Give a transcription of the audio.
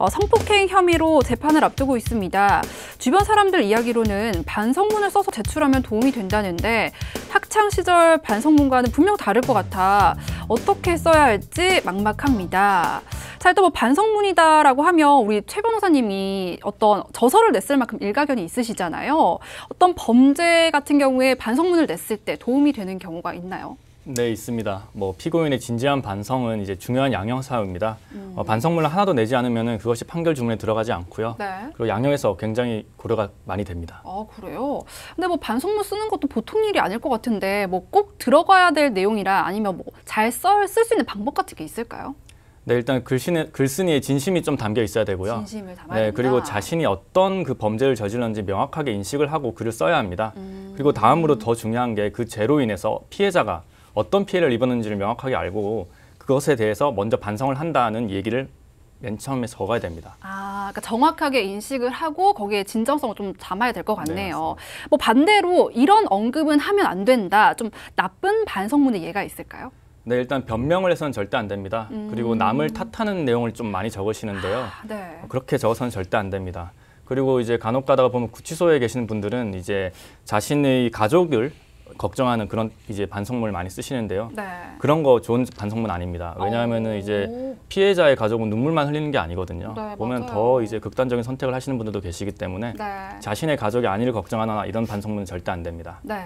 어, 성폭행 혐의로 재판을 앞두고 있습니다. 주변 사람들 이야기로는 반성문을 써서 제출하면 도움이 된다는데 학창 시절 반성문과는 분명 다를 것 같아 어떻게 써야 할지 막막합니다. 자, 일단 뭐 반성문이다라고 하면 우리 최 변호사님이 어떤 저서를 냈을 만큼 일가견이 있으시잖아요. 어떤 범죄 같은 경우에 반성문을 냈을 때 도움이 되는 경우가 있나요? 네, 있습니다. 뭐 피고인의 진지한 반성은 이제 중요한 양형 사유입니다. 어, 반성문을 하나도 내지 않으면 그것이 판결 주문에 들어가지 않고요. 네. 그리고 양형에서 굉장히 고려가 많이 됩니다. 아, 그래요? 근데 뭐 반성문 쓰는 것도 보통 일이 아닐 것 같은데 뭐 꼭 들어가야 될 내용이라 아니면 뭐 잘 쓸 수 있는 방법 같은 게 있을까요? 네, 일단 글씨의, 글쓴이의 진심이 좀 담겨 있어야 되고요. 진심을 담아야 네. 그리고 자신이 어떤 그 범죄를 저질렀는지 명확하게 인식을 하고 글을 써야 합니다. 음. 그리고 다음으로 더 중요한 게 그 죄로 인해서 피해자가 어떤 피해를 입었는지를 명확하게 알고 그것에 대해서 먼저 반성을 한다는 얘기를 맨 처음에 적어야 됩니다. 아, 그러니까 정확하게 인식을 하고 거기에 진정성을 좀 담아야 될것 네, 같네요. 뭐 반대로 이런 언급은 하면 안 된다. 좀 나쁜 반성문의 예가 있을까요? 네, 일단 변명을 해서는 절대 안 됩니다. 음. 그리고 남을 탓하는 내용을 좀 많이 적으시는데요. 아, 네. 그렇게 적어서는 절대 안 됩니다. 그리고 이제 간혹 가다가 보면 구치소에 계시는 분들은 이제 자신의 가족을 걱정하는 그런 이제 반성문을 많이 쓰시는데요. 네. 그런 거 좋은 반성문 아닙니다. 왜냐하면은 오. 이제 피해자의 가족은 눈물만 흘리는 게 아니거든요. 네, 보면 맞아요. 더 이제 극단적인 선택을 하시는 분들도 계시기 때문에 네. 자신의 가족이 안위를 걱정하거나 이런 반성문은 절대 안 됩니다. 네.